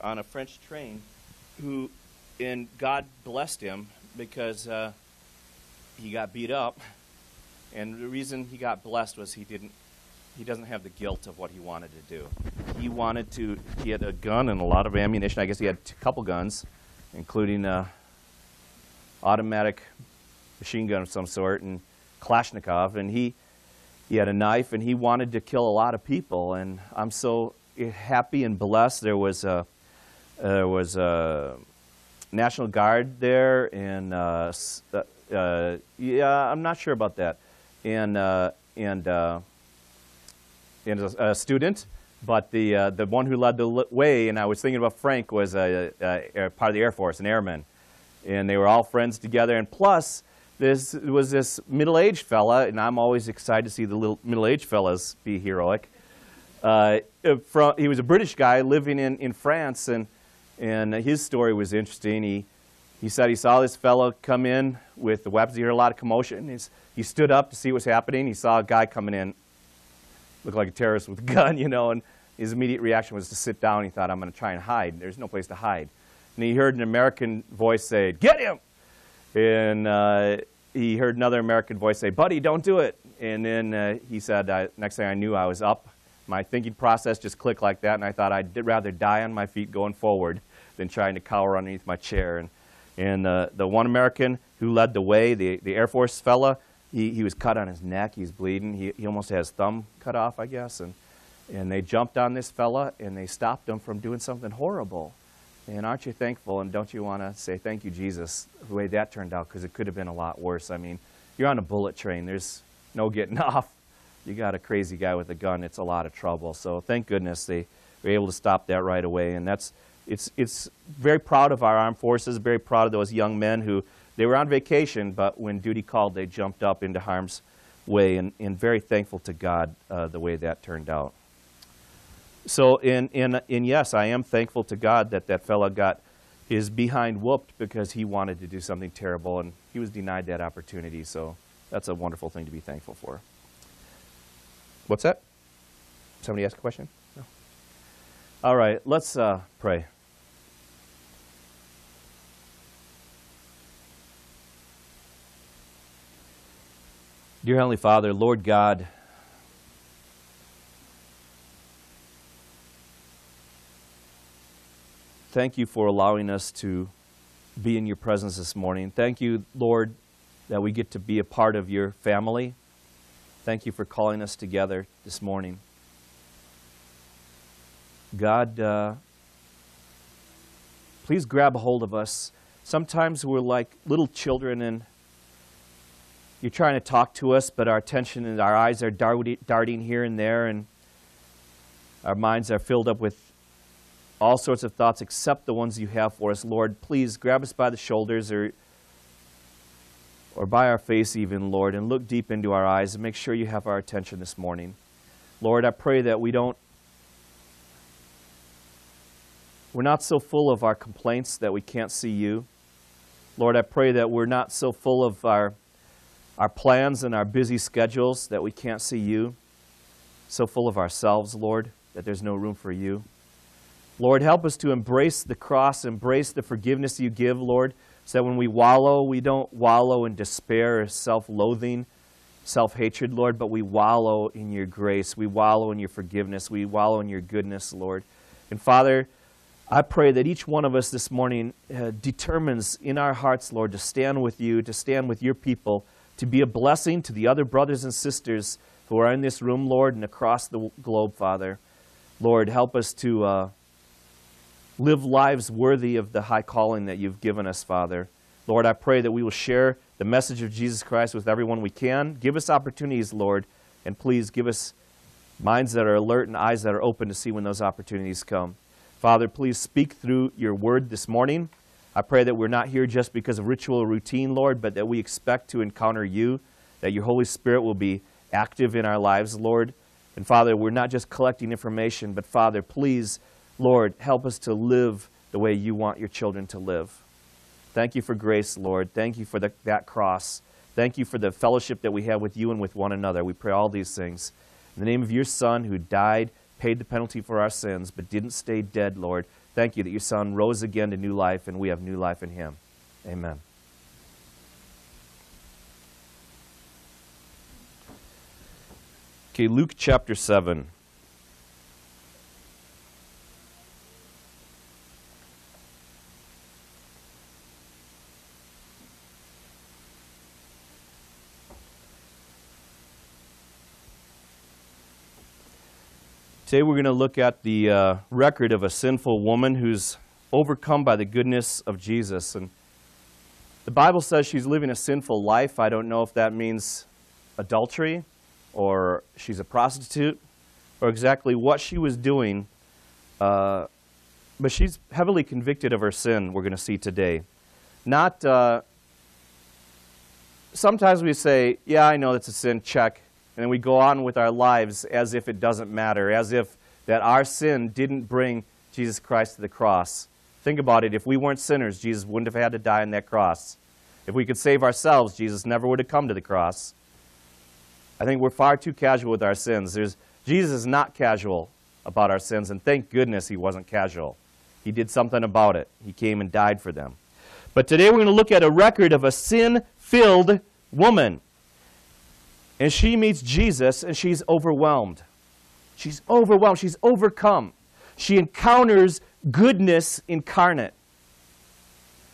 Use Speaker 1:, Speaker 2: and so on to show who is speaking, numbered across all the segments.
Speaker 1: on a French train who, and God blessed him because uh, he got beat up. And the reason he got blessed was he didn't, he doesn't have the guilt of what he wanted to do. He wanted to, he had a gun and a lot of ammunition. I guess he had a couple guns, including a automatic machine gun of some sort and Kalashnikov. And he, he had a knife and he wanted to kill a lot of people. And I'm so happy and blessed. There was a, there was a National Guard there, and uh, uh, yeah, I'm not sure about that, and uh, and uh, and a, a, student. But the uh, the one who led the way, and I was thinking about Frank, was a, a, part of the Air Force, an airman, and they were all friends together. And plus, this was this middle-aged fella, and I'm always excited to see the little middle-aged fellas be heroic. Uh, from, he was a British guy living in, in France, and, and his story was interesting. He, he said he saw this fellow come in with the weapons. He heard a lot of commotion. He's, he stood up to see what's happening. He saw a guy coming in, looked like a terrorist with a gun, you know, and his immediate reaction was to sit down. He thought, I'm going to try and hide. There's no place to hide. And he heard an American voice say, get him! And uh, he heard another American voice say, buddy, don't do it. And then uh, he said, next thing I knew, I was up my thinking process just clicked like that, and I thought I'd rather die on my feet going forward than trying to cower underneath my chair. And, and uh, the one American who led the way, the, the Air Force fella, he, he was cut on his neck. He's bleeding. He, he almost had his thumb cut off, I guess. And, and they jumped on this fella, and they stopped him from doing something horrible. And aren't you thankful, and don't you want to say thank you, Jesus, the way that turned out, because it could have been a lot worse. I mean, you're on a bullet train. There's no getting off you got a crazy guy with a gun, it's a lot of trouble. So thank goodness they were able to stop that right away. And that's, it's, it's very proud of our armed forces, very proud of those young men who, they were on vacation, but when duty called, they jumped up into harm's way, and, and very thankful to God uh, the way that turned out. So, in, in, in yes, I am thankful to God that that fellow got his behind whooped because he wanted to do something terrible, and he was denied that opportunity. So, that's a wonderful thing to be thankful for. What's that? Somebody ask a question? No. All right, let's uh, pray. Dear Heavenly Father, Lord God, thank you for allowing us to be in your presence this morning. Thank you, Lord, that we get to be a part of your family. Thank you for calling us together this morning. God, uh, please grab a hold of us. Sometimes we're like little children and you're trying to talk to us, but our attention and our eyes are darting here and there, and our minds are filled up with all sorts of thoughts except the ones you have for us. Lord, please grab us by the shoulders or or by our face even, Lord, and look deep into our eyes and make sure you have our attention this morning. Lord, I pray that we don't, we're not so full of our complaints that we can't see you. Lord, I pray that we're not so full of our, our plans and our busy schedules that we can't see you. So full of ourselves, Lord, that there's no room for you. Lord, help us to embrace the cross, embrace the forgiveness you give, Lord so that when we wallow, we don't wallow in despair or self loathing, self hatred, Lord, but we wallow in your grace. We wallow in your forgiveness. We wallow in your goodness, Lord. And Father, I pray that each one of us this morning uh, determines in our hearts, Lord, to stand with you, to stand with your people, to be a blessing to the other brothers and sisters who are in this room, Lord, and across the globe, Father. Lord, help us to. Uh, live lives worthy of the high calling that you've given us, Father. Lord, I pray that we will share the message of Jesus Christ with everyone we can. Give us opportunities, Lord, and please give us minds that are alert and eyes that are open to see when those opportunities come. Father, please speak through your word this morning. I pray that we're not here just because of ritual or routine, Lord, but that we expect to encounter you, that your Holy Spirit will be active in our lives, Lord. And Father, we're not just collecting information, but Father, please Lord, help us to live the way you want your children to live. Thank you for grace, Lord. Thank you for the, that cross. Thank you for the fellowship that we have with you and with one another. We pray all these things. In the name of your Son who died, paid the penalty for our sins, but didn't stay dead, Lord, Thank you that your Son rose again to new life and we have new life in him. Amen. Okay, Luke chapter 7. Today we're going to look at the uh, record of a sinful woman who's overcome by the goodness of Jesus. And the Bible says she's living a sinful life. I don't know if that means adultery or she's a prostitute or exactly what she was doing. Uh, but she's heavily convicted of her sin, we're going to see today. Not, uh, sometimes we say, yeah, I know that's a sin, check. And then we go on with our lives as if it doesn't matter, as if that our sin didn't bring Jesus Christ to the cross. Think about it. If we weren't sinners, Jesus wouldn't have had to die on that cross. If we could save ourselves, Jesus never would have come to the cross. I think we're far too casual with our sins. There's, Jesus is not casual about our sins, and thank goodness he wasn't casual. He did something about it. He came and died for them. But today we're going to look at a record of a sin filled woman. And she meets Jesus and she's overwhelmed. She's overwhelmed. She's overcome. She encounters goodness incarnate.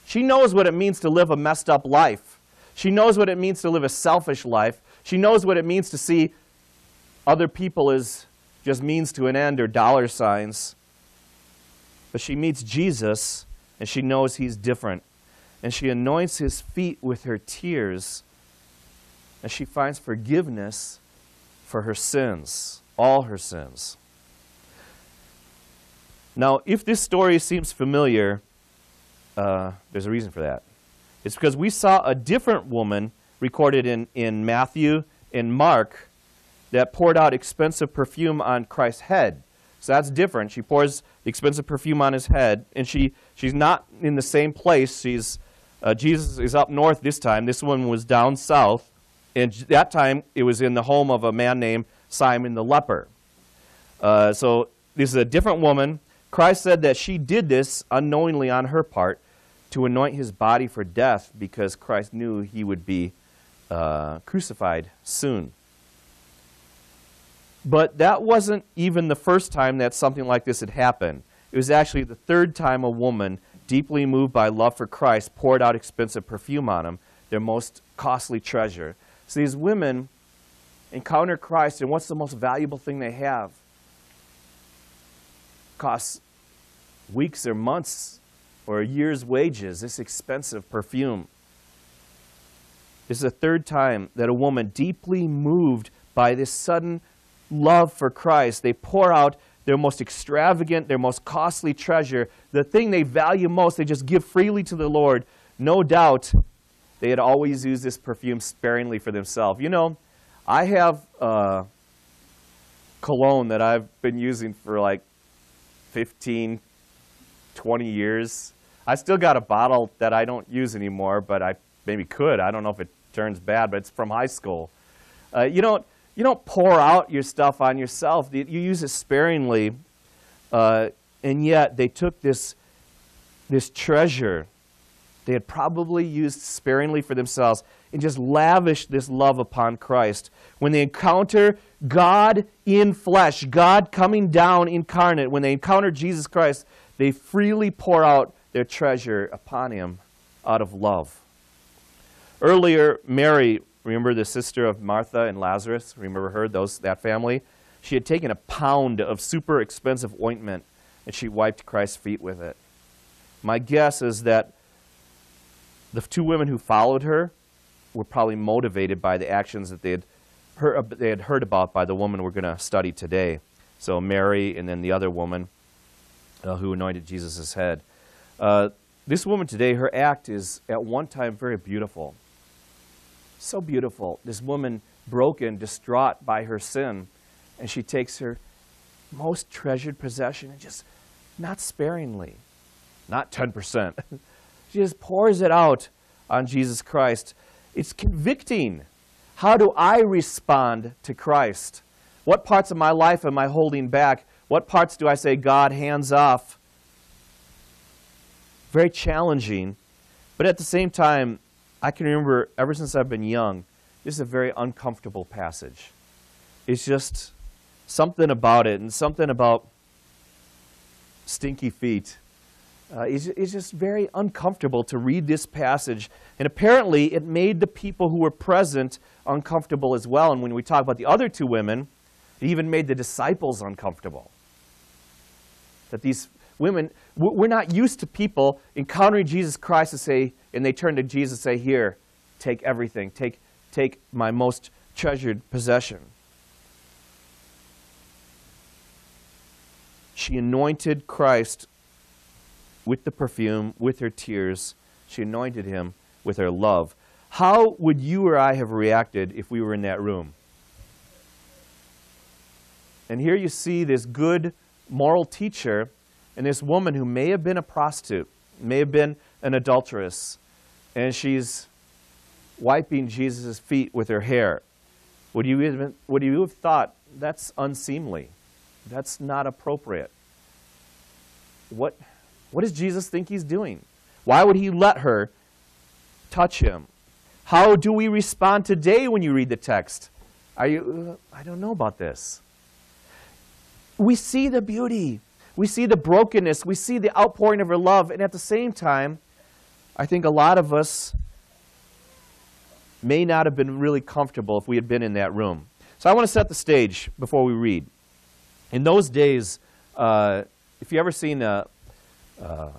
Speaker 1: She knows what it means to live a messed up life. She knows what it means to live a selfish life. She knows what it means to see other people as just means to an end or dollar signs. But she meets Jesus and she knows he's different. And she anoints his feet with her tears and she finds forgiveness for her sins, all her sins. Now, if this story seems familiar, uh, there's a reason for that. It's because we saw a different woman recorded in, in Matthew and Mark that poured out expensive perfume on Christ's head. So that's different. She pours expensive perfume on his head, and she, she's not in the same place. She's, uh, Jesus is up north this time. This one was down south. And that time, it was in the home of a man named Simon the leper. Uh, so this is a different woman. Christ said that she did this unknowingly on her part to anoint his body for death because Christ knew he would be uh, crucified soon. But that wasn't even the first time that something like this had happened. It was actually the third time a woman, deeply moved by love for Christ, poured out expensive perfume on him, their most costly treasure. So these women encounter Christ, and what's the most valuable thing they have? Costs weeks or months or a year's wages, this expensive perfume. This is the third time that a woman, deeply moved by this sudden love for Christ, they pour out their most extravagant, their most costly treasure, the thing they value most, they just give freely to the Lord. No doubt they had always used this perfume sparingly for themselves. You know, I have uh, cologne that I've been using for like 15, 20 years. I still got a bottle that I don't use anymore, but I maybe could. I don't know if it turns bad, but it's from high school. Uh, you don't you don't pour out your stuff on yourself. You use it sparingly, uh, and yet they took this this treasure they had probably used sparingly for themselves and just lavished this love upon Christ. When they encounter God in flesh, God coming down incarnate, when they encounter Jesus Christ, they freely pour out their treasure upon him out of love. Earlier, Mary, remember the sister of Martha and Lazarus? Remember her, those, that family? She had taken a pound of super expensive ointment and she wiped Christ's feet with it. My guess is that the two women who followed her were probably motivated by the actions that they had heard, they had heard about by the woman we're going to study today. So Mary and then the other woman uh, who anointed Jesus' head. Uh, this woman today, her act is at one time very beautiful. So beautiful. This woman broken, distraught by her sin, and she takes her most treasured possession and just not sparingly, not 10%, She just pours it out on Jesus Christ. It's convicting. How do I respond to Christ? What parts of my life am I holding back? What parts do I say, God, hands off? very challenging. But at the same time, I can remember ever since I've been young, this is a very uncomfortable passage. It's just something about it and something about stinky feet. Uh, it's, it's just very uncomfortable to read this passage. And apparently, it made the people who were present uncomfortable as well. And when we talk about the other two women, it even made the disciples uncomfortable. That these women, we're not used to people encountering Jesus Christ and say, and they turn to Jesus and say, Here, take everything, take, take my most treasured possession. She anointed Christ with the perfume, with her tears. She anointed him with her love. How would you or I have reacted if we were in that room? And here you see this good moral teacher and this woman who may have been a prostitute, may have been an adulteress, and she's wiping Jesus' feet with her hair. Would you, even, would you have thought that's unseemly? That's not appropriate. What, what does Jesus think he's doing? Why would he let her touch him? How do we respond today when you read the text? Are you, uh, I don't know about this. We see the beauty. We see the brokenness. We see the outpouring of her love. And at the same time, I think a lot of us may not have been really comfortable if we had been in that room. So I want to set the stage before we read. In those days, uh, if you ever seen a, uh,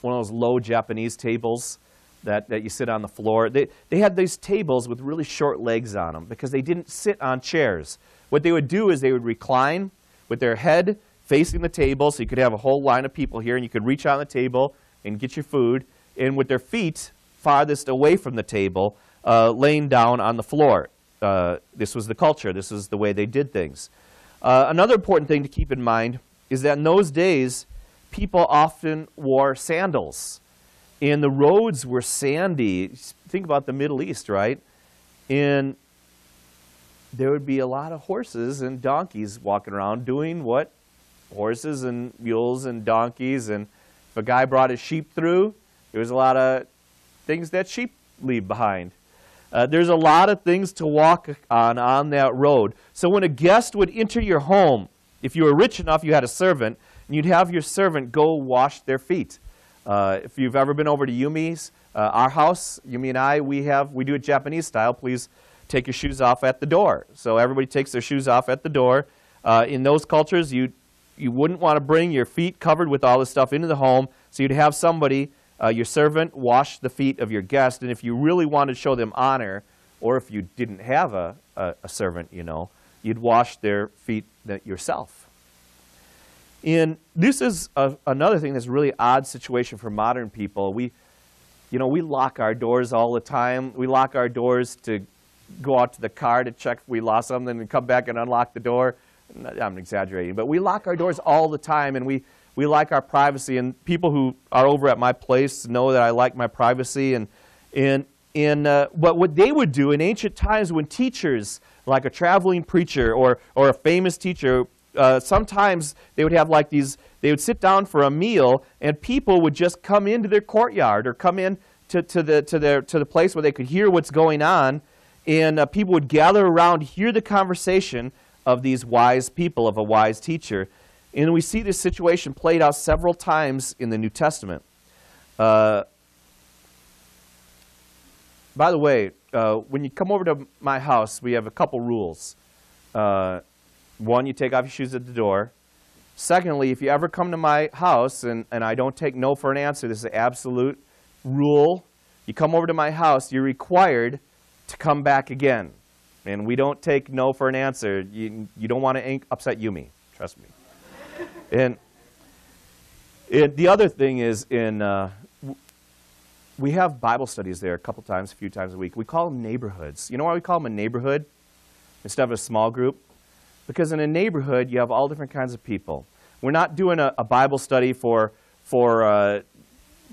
Speaker 1: one of those low Japanese tables that, that you sit on the floor, they, they had these tables with really short legs on them because they didn't sit on chairs. What they would do is they would recline with their head facing the table, so you could have a whole line of people here, and you could reach on the table and get your food, and with their feet farthest away from the table, uh, laying down on the floor. Uh, this was the culture. This is the way they did things. Uh, another important thing to keep in mind is that in those days, people often wore sandals. And the roads were sandy. Think about the Middle East, right? And there would be a lot of horses and donkeys walking around doing what horses and mules and donkeys. And if a guy brought his sheep through, there was a lot of things that sheep leave behind. Uh, there's a lot of things to walk on on that road. So when a guest would enter your home, if you were rich enough, you had a servant, and you'd have your servant go wash their feet. Uh, if you've ever been over to Yumi's, uh, our house, Yumi and I, we have we do it Japanese style. Please take your shoes off at the door. So everybody takes their shoes off at the door. Uh, in those cultures, you you wouldn't want to bring your feet covered with all this stuff into the home. So you'd have somebody uh, your servant wash the feet of your guest. And if you really wanted to show them honor, or if you didn't have a, a, a servant, you know, you'd wash their feet yourself. And this is a, another thing that's really odd situation for modern people. We, you know, we lock our doors all the time. We lock our doors to go out to the car to check if we lost something and come back and unlock the door. I'm exaggerating, but we lock our doors all the time and we, we like our privacy, and people who are over at my place know that I like my privacy. And, and, and uh, what, what they would do in ancient times when teachers, like a traveling preacher or, or a famous teacher, uh, sometimes they would have like these, they would sit down for a meal, and people would just come into their courtyard or come in to, to, the, to, their, to the place where they could hear what's going on. And uh, people would gather around, hear the conversation of these wise people, of a wise teacher. And we see this situation played out several times in the New Testament. Uh, by the way, uh, when you come over to my house, we have a couple rules. One, you take off your shoes at the door. Secondly, if you ever come to my house and, and I don't take no for an answer, this is an absolute rule. You come over to my house, you're required to come back again. And we don't take no for an answer. You, you don't want to upset Yumi. Trust me. And the other thing is in uh, we have Bible studies there a couple times, a few times a week. We call them neighborhoods. You know why we call them a neighborhood instead of a small group? Because in a neighborhood, you have all different kinds of people. We're not doing a, a Bible study for, for uh,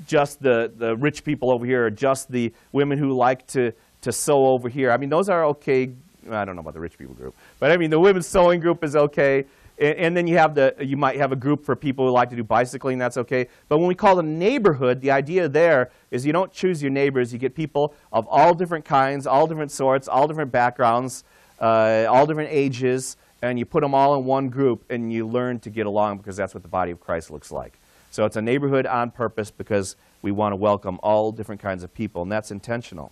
Speaker 1: just the, the rich people over here or just the women who like to, to sew over here. I mean, those are okay. I don't know about the rich people group. But I mean, the women's sewing group is okay And, and then you have the you might have a group for people who like to do bicycling. That's okay. But when we call a neighborhood, the idea there is you don't choose your neighbors. You get people of all different kinds, all different sorts, all different backgrounds, uh, all different ages, and you put them all in one group, and you learn to get along because that's what the body of Christ looks like. So it's a neighborhood on purpose because we want to welcome all different kinds of people, and that's intentional.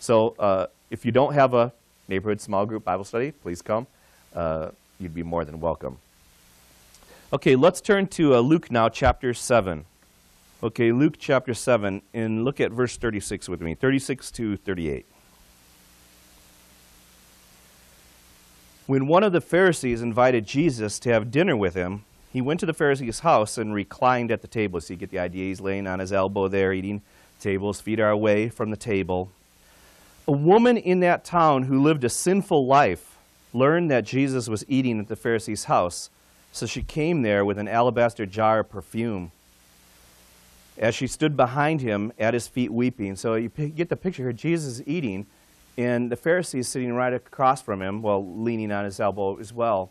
Speaker 1: So uh, if you don't have a neighborhood small group Bible study, please come. Uh, you'd be more than welcome. Okay, let's turn to uh, Luke now, chapter 7. Okay, Luke chapter 7, and look at verse 36 with me 36 to 38. When one of the Pharisees invited Jesus to have dinner with him, he went to the Pharisee's house and reclined at the table. So you get the idea. He's laying on his elbow there, eating tables, feet are away from the table. A woman in that town who lived a sinful life learned that Jesus was eating at the Pharisee's house, so she came there with an alabaster jar of perfume. As she stood behind him at his feet weeping, so you get the picture here Jesus is eating, and the Pharisee is sitting right across from him, well, leaning on his elbow as well.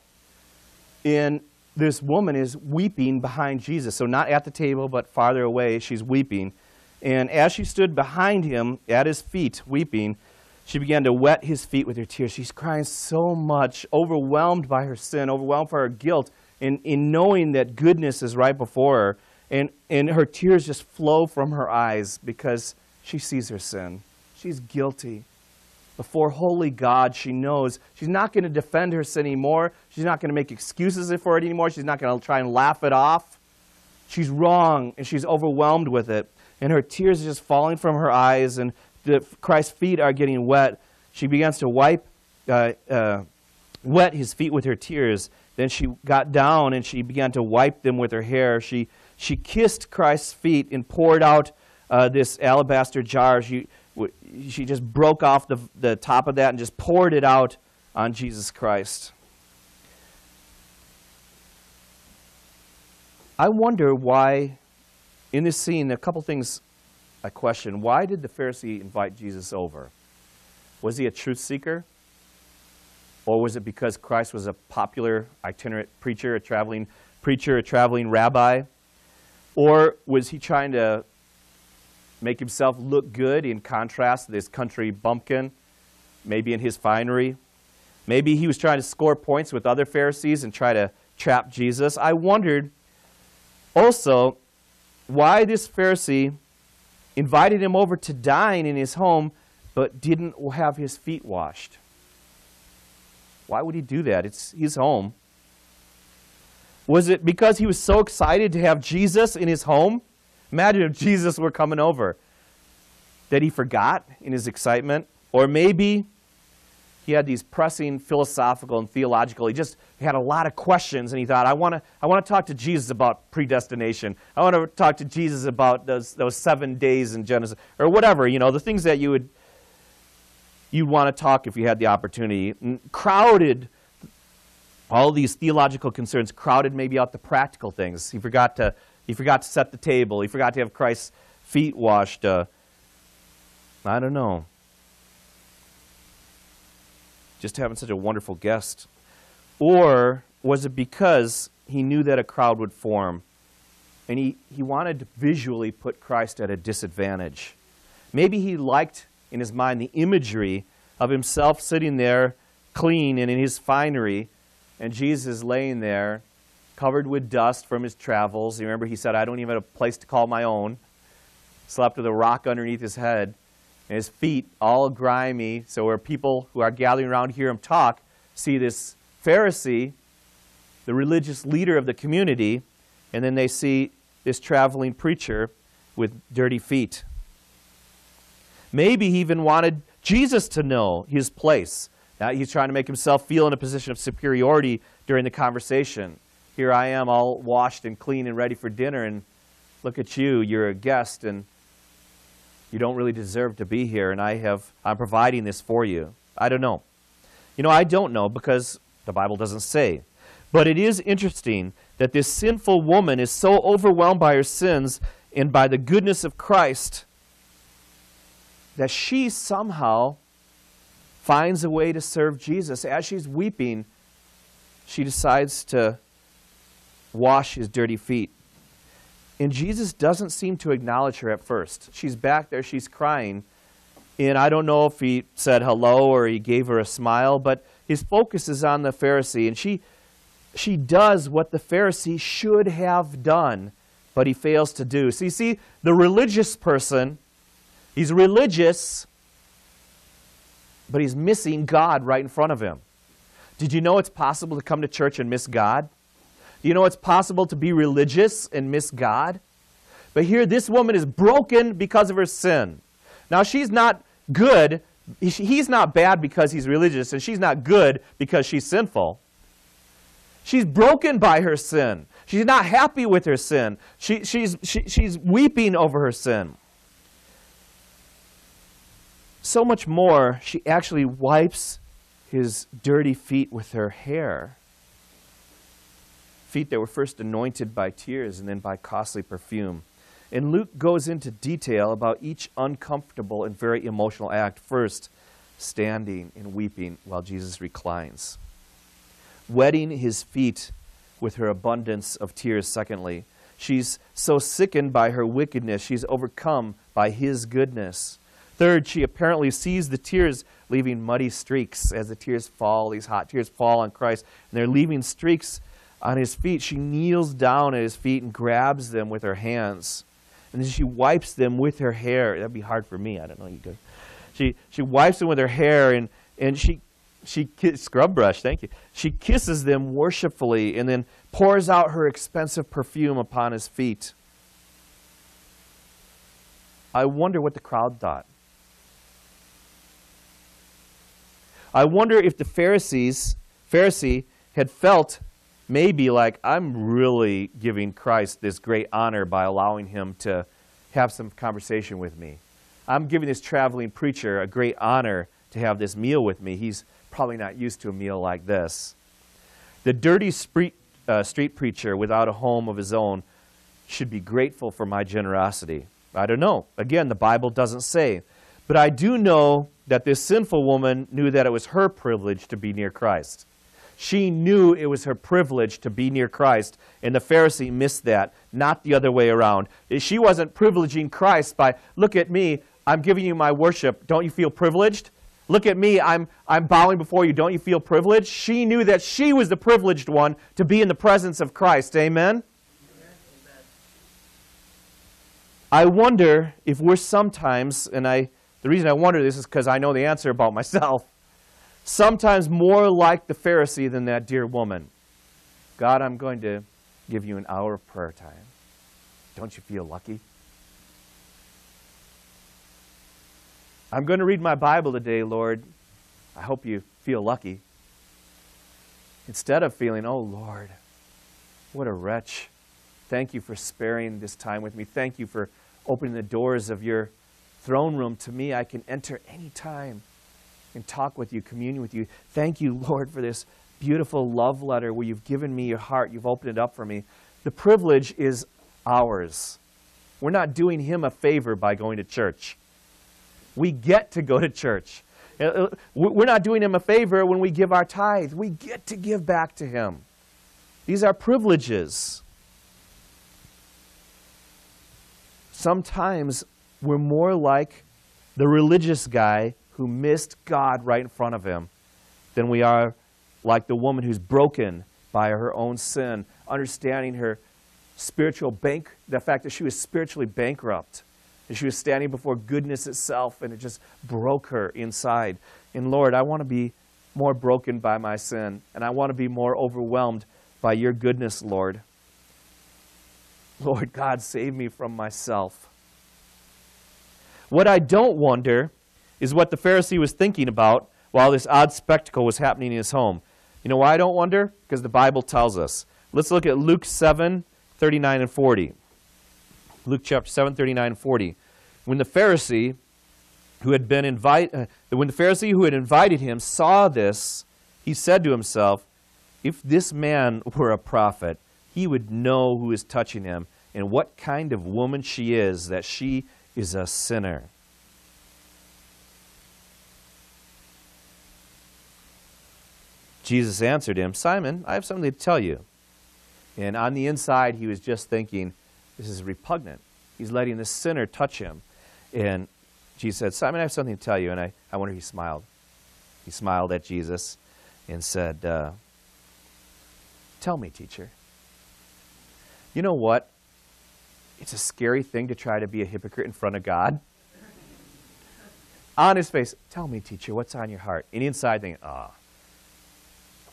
Speaker 1: And this woman is weeping behind Jesus. So, not at the table, but farther away, she's weeping. And as she stood behind him at his feet, weeping, she began to wet his feet with her tears. She's crying so much, overwhelmed by her sin, overwhelmed by her guilt, in, in knowing that goodness is right before her. And, and her tears just flow from her eyes because she sees her sin. She's guilty. Before holy God, she knows she's not going to defend her sin anymore. She's not going to make excuses for it anymore. She's not going to try and laugh it off. She's wrong and she's overwhelmed with it. And her tears are just falling from her eyes. And the, Christ's feet are getting wet, she begins to wipe, uh, uh, wet his feet with her tears. Then she got down and she began to wipe them with her hair. She, she kissed Christ's feet and poured out uh, this alabaster jar. She, she just broke off the, the top of that and just poured it out on Jesus Christ. I wonder why, in this scene, a couple things I question. Why did the Pharisee invite Jesus over? Was he a truth seeker? Or was it because Christ was a popular itinerant preacher, a traveling preacher, a traveling rabbi? Or was he trying to make himself look good in contrast to this country bumpkin, maybe in his finery? Maybe he was trying to score points with other Pharisees and try to trap Jesus. I wondered also why this Pharisee invited him over to dine in his home, but didn't have his feet washed. Why would he do that? It's his home. Was it because he was so excited to have Jesus in his home? Imagine if Jesus were coming over. That he forgot in his excitement? Or maybe he had these pressing philosophical and theological. He just had a lot of questions, and he thought, I want to I wanna talk to Jesus about predestination. I want to talk to Jesus about those, those seven days in Genesis, or whatever, you know, the things that you would you'd want to talk if you had the opportunity. And crowded, all these theological concerns crowded maybe out the practical things. He forgot to, he forgot to set the table. He forgot to have Christ's feet washed. Uh, I don't know just having such a wonderful guest? Or was it because he knew that a crowd would form and he, he wanted to visually put Christ at a disadvantage? Maybe he liked in his mind the imagery of himself sitting there clean and in his finery, and Jesus laying there covered with dust from his travels. You remember he said, I don't even have a place to call my own. Slept with a rock underneath his head and his feet all grimy. So where people who are gathering around hear him talk, see this Pharisee, the religious leader of the community, and then they see this traveling preacher with dirty feet. Maybe he even wanted Jesus to know his place. Now he's trying to make himself feel in a position of superiority during the conversation. Here I am, all washed and clean and ready for dinner, and look at you, you're a guest, and you don't really deserve to be here, and I have, I'm providing this for you. I don't know. You know, I don't know because the Bible doesn't say. But it is interesting that this sinful woman is so overwhelmed by her sins and by the goodness of Christ that she somehow finds a way to serve Jesus. As she's weeping, she decides to wash his dirty feet. And Jesus doesn't seem to acknowledge her at first. She's back there, she's crying. And I don't know if he said hello or he gave her a smile, but his focus is on the Pharisee. And she, she does what the Pharisee should have done, but he fails to do. So you see, the religious person, he's religious, but he's missing God right in front of him. Did you know it's possible to come to church and miss God? You know it's possible to be religious and miss God? But here, this woman is broken because of her sin. Now, she's not good. He's not bad because he's religious, and she's not good because she's sinful. She's broken by her sin. She's not happy with her sin. She, she's, she, she's weeping over her sin. So much more, she actually wipes his dirty feet with her hair. Feet that were first anointed by tears and then by costly perfume. And Luke goes into detail about each uncomfortable and very emotional act. First, standing and weeping while Jesus reclines. Wetting his feet with her abundance of tears, secondly. She's so sickened by her wickedness, she's overcome by his goodness. Third, she apparently sees the tears leaving muddy streaks as the tears fall, these hot tears fall on Christ, and they're leaving streaks on his feet. She kneels down at his feet and grabs them with her hands. And then she wipes them with her hair. That'd be hard for me. I don't know you guys. She, she wipes them with her hair and, and she, she scrub brush, thank you. She kisses them worshipfully and then pours out her expensive perfume upon his feet. I wonder what the crowd thought. I wonder if the Pharisees, Pharisee had felt maybe like I'm really giving Christ this great honor by allowing him to have some conversation with me. I'm giving this traveling preacher a great honor to have this meal with me. He's probably not used to a meal like this. The dirty street, uh, street preacher without a home of his own should be grateful for my generosity. I don't know. Again, the Bible doesn't say. But I do know that this sinful woman knew that it was her privilege to be near Christ. She knew it was her privilege to be near Christ, and the Pharisee missed that, not the other way around. She wasn't privileging Christ by, look at me, I'm giving you my worship. Don't you feel privileged? Look at me, I'm, I'm bowing before you. Don't you feel privileged? She knew that she was the privileged one to be in the presence of Christ. Amen? Amen. I wonder if we're sometimes, and I the reason I wonder this is because I know the answer about myself. Sometimes more like the Pharisee than that dear woman. God, I'm going to give you an hour of prayer time. Don't you feel lucky? I'm going to read my Bible today, Lord. I hope you feel lucky. Instead of feeling, oh, Lord, what a wretch. Thank you for sparing this time with me. Thank you for opening the doors of your throne room to me. I can enter any time and talk with you, commune with you. Thank you, Lord, for this beautiful love letter where you've given me your heart. You've opened it up for me. The privilege is ours. We're not doing him a favor by going to church. We get to go to church. Uh, uh, we're not doing him a favor when we give our tithe. We get to give back to him. These are privileges. Sometimes we're more like the religious guy who missed God right in front of him than we are like the woman who's broken by her own sin, understanding her spiritual bank, the fact that she was spiritually bankrupt. And she was standing before goodness itself, and it just broke her inside. And Lord, I want to be more broken by my sin, and I want to be more overwhelmed by your goodness, Lord. Lord God, save me from myself. What I don't wonder is what the Pharisee was thinking about while this odd spectacle was happening in his home. You know why I don't wonder? Because the Bible tells us. Let's look at Luke 7 39 and 40. Luke chapter 7 39 and 40. When the Pharisee who had been invite, uh, when the Pharisee who had invited him saw this, he said to himself, If this man were a prophet, he would know who is touching him and what kind of woman she is, that she is a sinner. Jesus answered him, Simon, I have something to tell you. And on the inside, he was just thinking, this is repugnant. He's letting the sinner touch him. And Jesus said, Simon, I have something to tell you. And I, I wonder if he smiled. He smiled at Jesus and said, uh, Tell me, teacher. You know what? It's a scary thing to try to be a hypocrite in front of God. on his face, Tell me, teacher, what's on your heart? And inside, thinking, Ah, oh,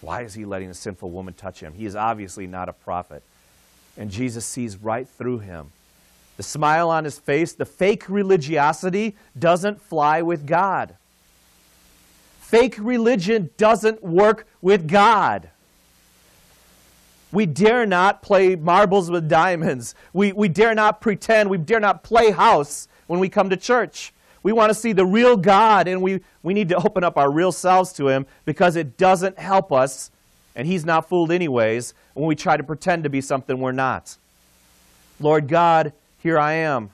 Speaker 1: why is he letting a sinful woman touch him? He is obviously not a prophet. And Jesus sees right through him. The smile on his face, the fake religiosity doesn't fly with God. Fake religion doesn't work with God. We dare not play marbles with diamonds. We, we dare not pretend. We dare not play house when we come to church. We want to see the real God, and we, we need to open up our real selves to Him because it doesn't help us, and He's not fooled anyways, when we try to pretend to be something we're not. Lord God, here I am,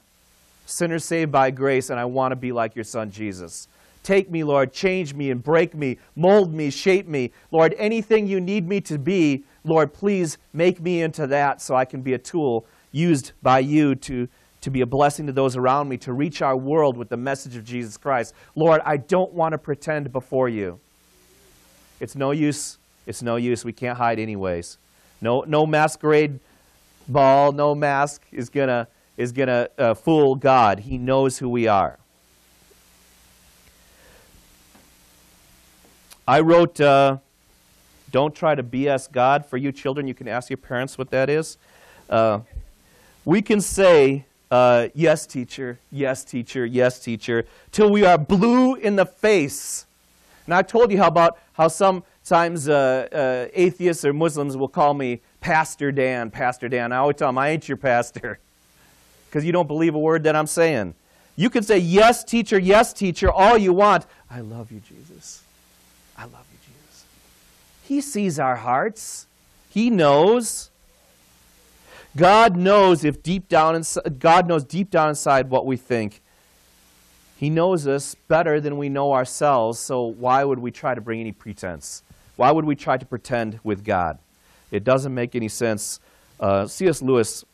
Speaker 1: sinner saved by grace, and I want to be like your Son Jesus. Take me, Lord, change me and break me, mold me, shape me. Lord, anything you need me to be, Lord, please make me into that so I can be a tool used by you to to be a blessing to those around me, to reach our world with the message of Jesus Christ. Lord, I don't want to pretend before you. It's no use. It's no use. We can't hide anyways. No, no masquerade ball, no mask is going to is gonna, uh, fool God. He knows who we are. I wrote, uh, Don't try to BS God. For you children, you can ask your parents what that is. Uh, we can say, uh, yes, teacher, yes, teacher, yes, teacher, till we are blue in the face. And I told you how about how sometimes uh, uh, atheists or Muslims will call me Pastor Dan, Pastor Dan. I always tell them, I ain't your pastor because you don't believe a word that I'm saying. You can say, yes, teacher, yes, teacher, all you want. I love you, Jesus. I love you, Jesus. He sees our hearts. He knows. God knows if deep down inside, God knows deep down inside what we think. He knows us better than we know ourselves, so why would we try to bring any pretense? Why would we try to pretend with God? It doesn't make any sense. Uh, C.S. Lewis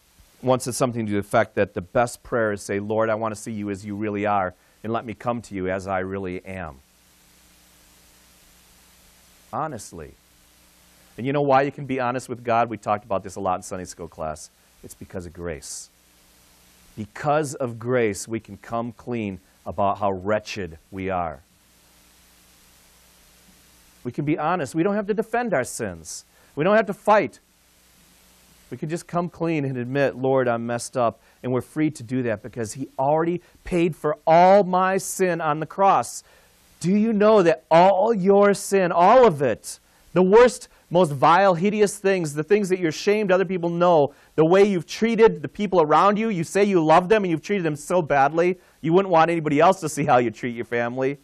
Speaker 1: once said something to the effect that the best prayer is say, Lord, I want to see you as you really are, and let me come to you as I really am. Honestly. And you know why you can be honest with God? We talked about this a lot in Sunday school class. It's because of grace. Because of grace, we can come clean about how wretched we are. We can be honest. We don't have to defend our sins. We don't have to fight. We can just come clean and admit, Lord, I'm messed up. And we're free to do that because He already paid for all my sin on the cross. Do you know that all your sin, all of it, the worst most vile, hideous things, the things that you're ashamed other people know, the way you've treated the people around you. You say you love them and you've treated them so badly, you wouldn't want anybody else to see how you treat your family.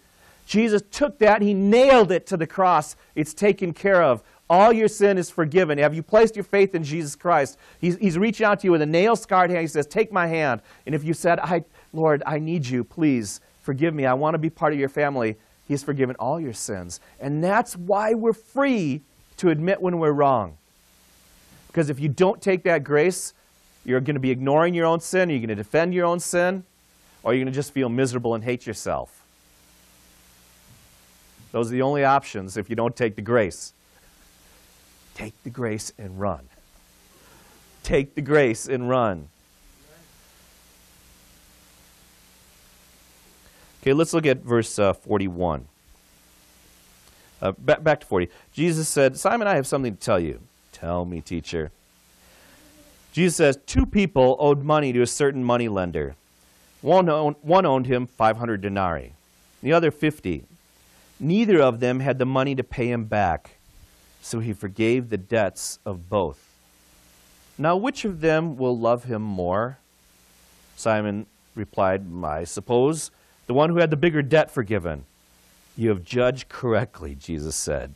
Speaker 1: Jesus took that, he nailed it to the cross. It's taken care of. All your sin is forgiven. Have you placed your faith in Jesus Christ? He's, he's reaching out to you with a nail scarred hand. He says, Take my hand. And if you said, I, Lord, I need you, please forgive me. I want to be part of your family. He's forgiven all your sins. And that's why we're free to admit when we're wrong. Because if you don't take that grace, you're going to be ignoring your own sin, you're going to defend your own sin, or you're going to just feel miserable and hate yourself. Those are the only options if you don't take the grace. Take the grace and run. Take the grace and run. Okay, let's look at verse uh, 41. Uh, back, back to 40. Jesus said, Simon, I have something to tell you. Tell me, teacher. Jesus says, Two people owed money to a certain money lender. One owned, one owned him 500 denarii, the other 50. Neither of them had the money to pay him back, so he forgave the debts of both. Now, which of them will love him more? Simon replied, I suppose the one who had the bigger debt forgiven. You have judged correctly, Jesus said.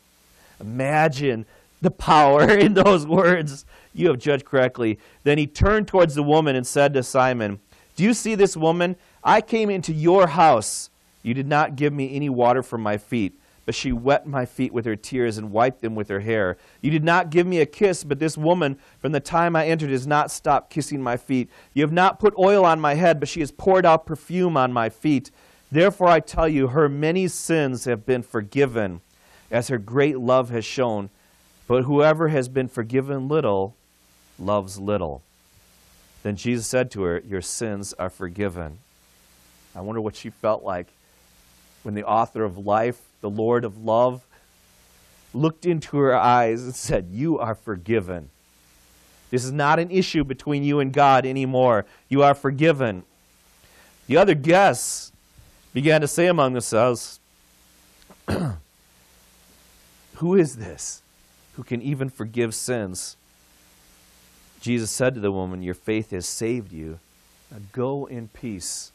Speaker 1: Imagine the power in those words. You have judged correctly. Then he turned towards the woman and said to Simon, Do you see this woman? I came into your house. You did not give me any water for my feet, but she wet my feet with her tears and wiped them with her hair. You did not give me a kiss, but this woman, from the time I entered, has not stopped kissing my feet. You have not put oil on my head, but she has poured out perfume on my feet. Therefore, I tell you, her many sins have been forgiven, as her great love has shown. But whoever has been forgiven little loves little. Then Jesus said to her, Your sins are forgiven. I wonder what she felt like when the author of life the Lord of love, looked into her eyes and said, You are forgiven. This is not an issue between you and God anymore. You are forgiven. The other guests began to say among themselves, Who is this who can even forgive sins? Jesus said to the woman, Your faith has saved you. Now go in peace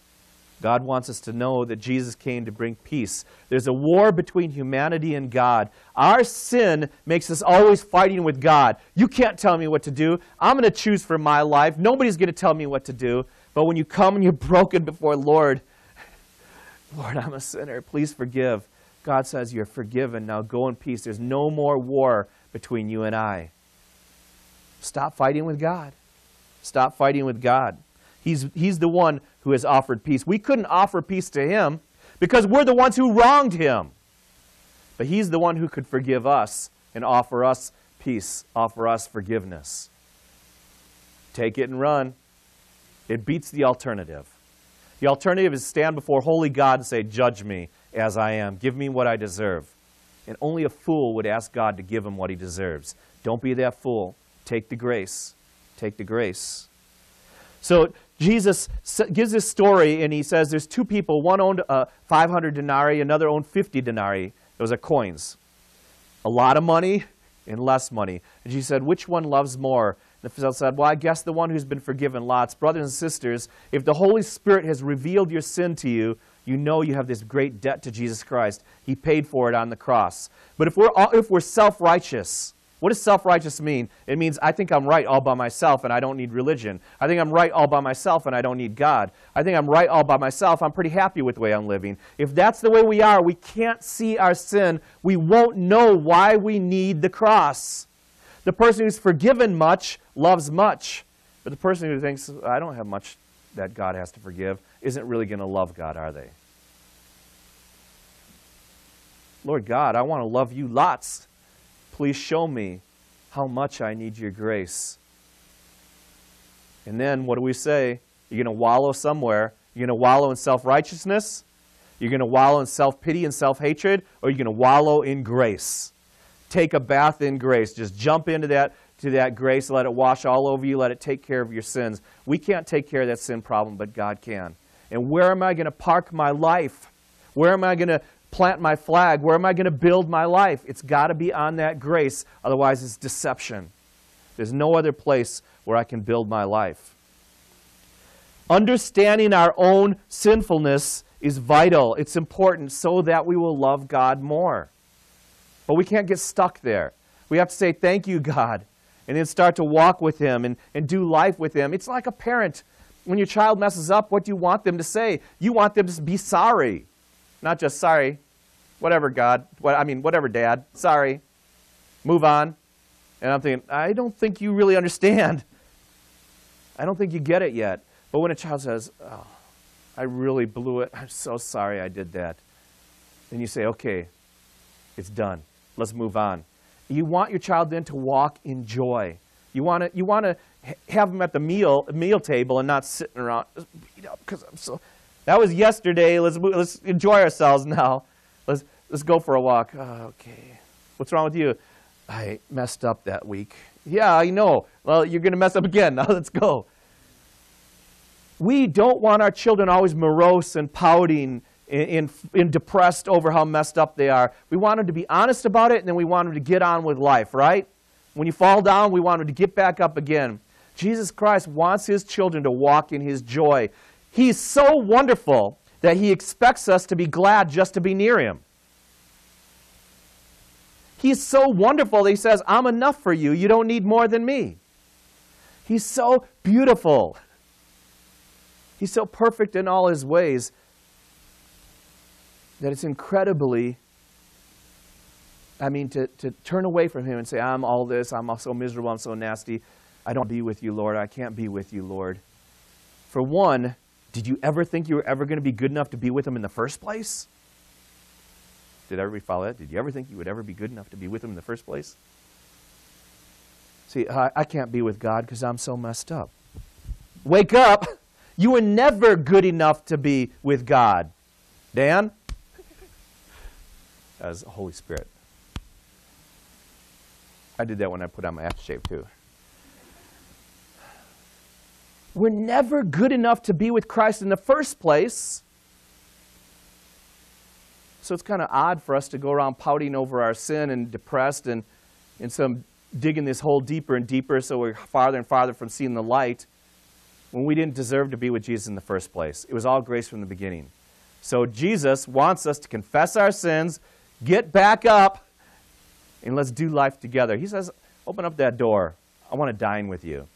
Speaker 1: God wants us to know that Jesus came to bring peace. There's a war between humanity and God. Our sin makes us always fighting with God. You can't tell me what to do. I'm going to choose for my life. Nobody's going to tell me what to do. But when you come and you're broken before Lord, Lord, I'm a sinner. Please forgive. God says you're forgiven. Now go in peace. There's no more war between you and I. Stop fighting with God. Stop fighting with God. He's, he's the one who has offered peace. We couldn't offer peace to him because we're the ones who wronged him. But he's the one who could forgive us and offer us peace, offer us forgiveness. Take it and run. It beats the alternative. The alternative is stand before holy God and say, Judge me as I am. Give me what I deserve. And only a fool would ask God to give him what he deserves. Don't be that fool. Take the grace. Take the grace. So Jesus gives this story and he says there's two people. One owned uh, 500 denarii, another owned 50 denarii. Those are coins. A lot of money and less money. And Jesus said, Which one loves more? The fellow said, Well, I guess the one who's been forgiven lots. Brothers and sisters, if the Holy Spirit has revealed your sin to you, you know you have this great debt to Jesus Christ. He paid for it on the cross. But if we're, if we're self righteous, what does self righteous mean? It means I think I'm right all by myself and I don't need religion. I think I'm right all by myself and I don't need God. I think I'm right all by myself. I'm pretty happy with the way I'm living. If that's the way we are, we can't see our sin. We won't know why we need the cross. The person who's forgiven much loves much. But the person who thinks, I don't have much that God has to forgive, isn't really going to love God, are they? Lord God, I want to love you lots. Please show me how much I need your grace. And then what do we say? You're going to wallow somewhere. You're going to wallow in self righteousness. You're going to wallow in self pity and self hatred, or you're going to wallow in grace. Take a bath in grace. Just jump into that, to that grace. Let it wash all over you. Let it take care of your sins. We can't take care of that sin problem, but God can. And where am I going to park my life? Where am I going to plant my flag? Where am I going to build my life? It's got to be on that grace, otherwise, it's deception. There's no other place where I can build my life. Understanding our own sinfulness is vital. It's important so that we will love God more. But we can't get stuck there. We have to say, Thank you, God, and then start to walk with Him and, and do life with Him. It's like a parent. When your child messes up, what do you want them to say? You want them to be sorry. Not just sorry, whatever, God. What, I mean, whatever, Dad. Sorry. Move on. And I'm thinking, I don't think you really understand. I don't think you get it yet. But when a child says, oh, I really blew it. I'm so sorry I did that. Then you say, okay, it's done. Let's move on. You want your child then to walk in joy. You want to, you want to have them at the meal, meal table and not sitting around, beat up because I'm so, that was yesterday. Let's, move, let's enjoy ourselves now. Let's, let's go for a walk. Oh, okay. What's wrong with you? I messed up that week. Yeah, I know. Well, you're going to mess up again. Now let's go. We don't want our children always morose and pouting and, and, depressed over how messed up they are. We want them to be honest about it, and then we want them to get on with life, right? When you fall down, we want them to get back up again. Jesus Christ wants his children to walk in his joy. He's so wonderful that he expects us to be glad just to be near him. He's so wonderful that he says, I'm enough for you. You don't need more than me. He's so beautiful. He's so perfect in all his ways that it's incredibly I mean, to, to turn away from Him and say, I'm all this, I'm so miserable, I'm so nasty. I don't be with you, Lord. I can't be with you, Lord. For one, did you ever think you were ever going to be good enough to be with Him in the first place? Did everybody follow that? Did you ever think you would ever be good enough to be with Him in the first place? See, I, I can't be with God because I'm so messed up. Wake up! You were never good enough to be with God. Dan? As Holy Spirit. I did that when I put on my aftershave too. We're never good enough to be with Christ in the first place. So it's kind of odd for us to go around pouting over our sin and depressed and, and some digging this hole deeper and deeper so we're farther and farther from seeing the light when we didn't deserve to be with Jesus in the first place. It was all grace from the beginning. So Jesus wants us to confess our sins, get back up, and let's do life together. He says, Open up that door. I want to dine with you.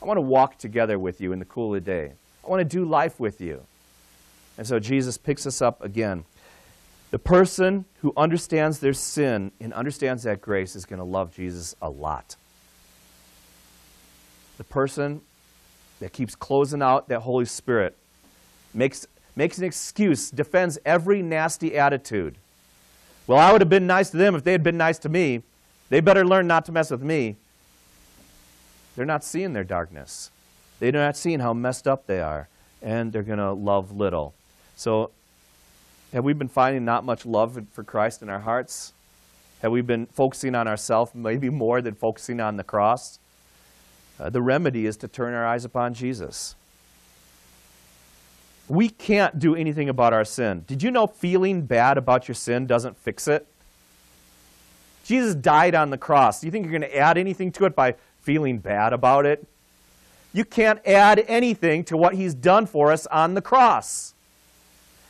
Speaker 1: I want to walk together with you in the cool of the day. I want to do life with you. And so Jesus picks us up again. The person who understands their sin and understands that grace is going to love Jesus a lot. The person that keeps closing out that Holy Spirit makes, makes an excuse, defends every nasty attitude. Well, I would have been nice to them if they had been nice to me. They better learn not to mess with me. They're not seeing their darkness. They're not seeing how messed up they are, and they're going to love little. So have we been finding not much love for Christ in our hearts? Have we been focusing on ourselves maybe more than focusing on the cross? Uh, the remedy is to turn our eyes upon Jesus. We can't do anything about our sin. Did you know feeling bad about your sin doesn't fix it? Jesus died on the cross. Do you think you're going to add anything to it by feeling bad about it? You can't add anything to what he's done for us on the cross.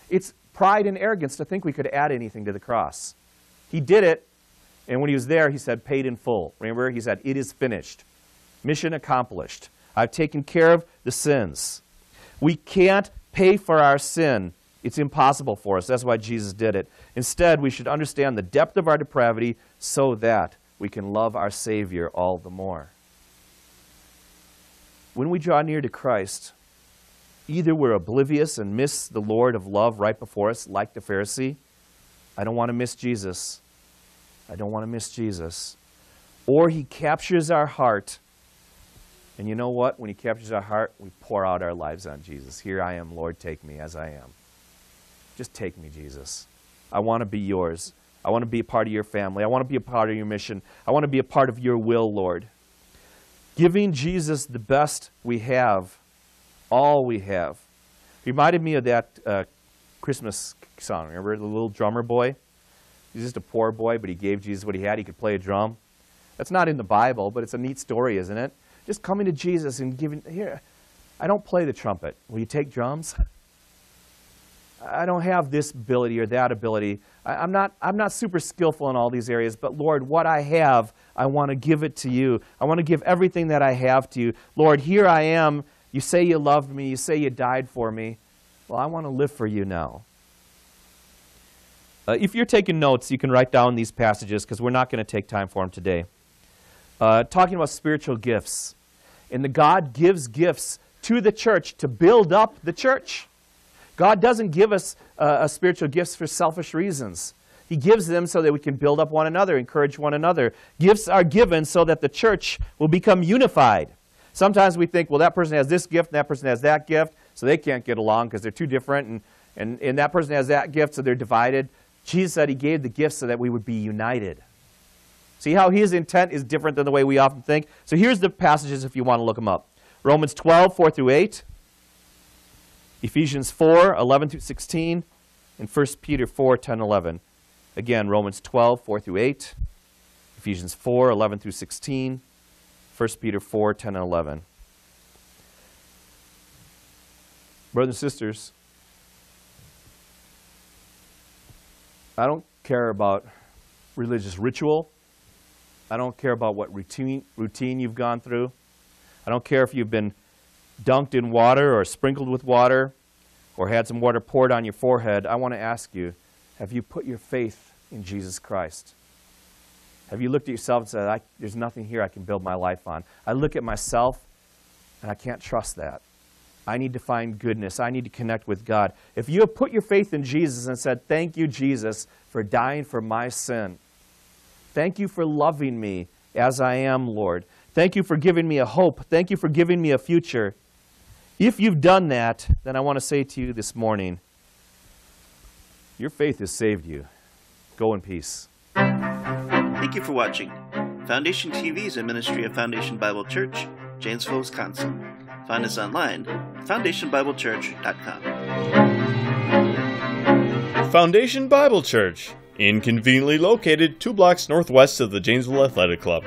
Speaker 1: It's pride and arrogance to think we could add anything to the cross. He did it, and when he was there, he said, paid in full. Remember, he said, it is finished. Mission accomplished. I've taken care of the sins. We can't pay for our sin. It's impossible for us. That's why Jesus did it. Instead, we should understand the depth of our depravity so that we can love our Savior all the more. When we draw near to Christ, Either we're oblivious and miss the Lord of love right before us, like the Pharisee. I don't want to miss Jesus. I don't want to miss Jesus. Or he captures our heart. And you know what? When he captures our heart, we pour out our lives on Jesus. Here I am, Lord, take me as I am. Just take me, Jesus. I want to be yours. I want to be a part of your family. I want to be a part of your mission. I want to be a part of your will, Lord. Giving Jesus the best we have all we have. Reminded me of that uh, Christmas song. Remember the little drummer boy? He's just a poor boy, but he gave Jesus what he had. He could play a drum. That's not in the Bible, but it's a neat story, isn't it? Just coming to Jesus and giving, here, I don't play the trumpet. Will you take drums? I don't have this ability or that ability. I, am not, I'm not super skillful in all these areas, but Lord, what I have, I want to give it to you. I want to give everything that I have to you. Lord, here I am you say you loved me. You say you died for me. Well, I want to live for you now. Uh, if you're taking notes, you can write down these passages because we're not going to take time for them today. Uh, talking about spiritual gifts. And the God gives gifts to the church to build up the church. God doesn't give us uh, spiritual gifts for selfish reasons. He gives them so that we can build up one another, encourage one another. Gifts are given so that the church will become unified. Sometimes we think, well, that person has this gift and that person has that gift, so they can't get along because they're too different, and, and, and that person has that gift, so they're divided. Jesus said he gave the gifts so that we would be united. See how his intent is different than the way we often think? So here's the passages if you want to look them up Romans 12, 4 through 8, Ephesians 4, 11 through 16, and 1 Peter 4, 10, 11. Again, Romans 12, 4 through 8, Ephesians 4, 11 through 16, 1 Peter 4 10 and 11. Brothers and sisters, I don't care about religious ritual. I don't care about what routine, routine you've gone through. I don't care if you've been dunked in water or sprinkled with water or had some water poured on your forehead. I want to ask you have you put your faith in Jesus Christ? Have you looked at yourself and said, There's nothing here I can build my life on? I look at myself and I can't trust that. I need to find goodness. I need to connect with God. If you have put your faith in Jesus and said, Thank you, Jesus, for dying for my sin. Thank you for loving me as I am, Lord. Thank you for giving me a hope. Thank you for giving me a future. If you've done that, then I want to say to you this morning, your faith has saved you. Go in peace.
Speaker 2: Thank you for watching. Foundation TV is a ministry of Foundation Bible Church, Janesville, Wisconsin. Find us online at foundationbiblechurch.com.
Speaker 3: Foundation Bible Church, inconveniently located two blocks northwest of the Janesville Athletic Club.